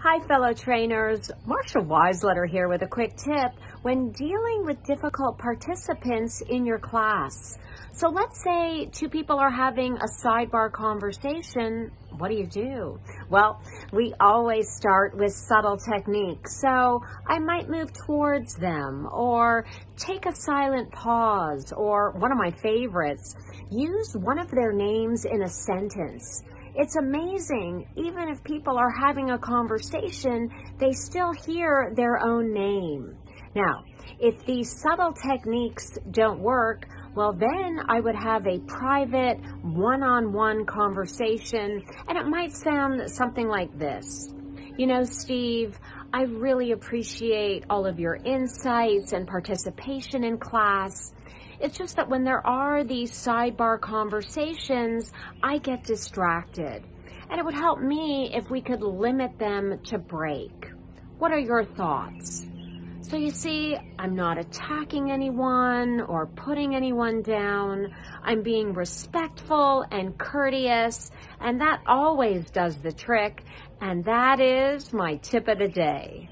Hi, fellow trainers. Marsha Weisletter here with a quick tip when dealing with difficult participants in your class. So let's say two people are having a sidebar conversation. What do you do? Well, we always start with subtle techniques. So I might move towards them or take a silent pause or one of my favorites, use one of their names in a sentence. It's amazing. Even if people are having a conversation, they still hear their own name. Now, if these subtle techniques don't work, well, then I would have a private one on one conversation, and it might sound something like this. You know, Steve, I really appreciate all of your insights and participation in class. It's just that when there are these sidebar conversations, I get distracted. And it would help me if we could limit them to break. What are your thoughts? So you see, I'm not attacking anyone or putting anyone down. I'm being respectful and courteous, and that always does the trick. And that is my tip of the day.